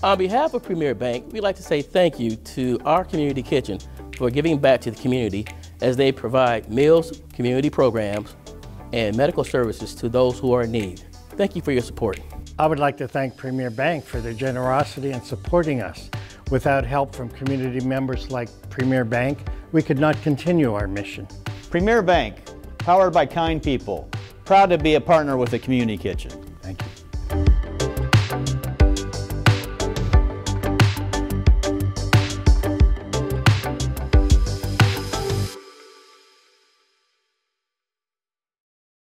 On behalf of Premier Bank, we'd like to say thank you to our community kitchen for giving back to the community as they provide meals, community programs, and medical services to those who are in need. Thank you for your support. I would like to thank Premier Bank for their generosity in supporting us. Without help from community members like Premier Bank, we could not continue our mission. Premier Bank, powered by kind people, proud to be a partner with the Community Kitchen.